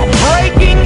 I'm breaking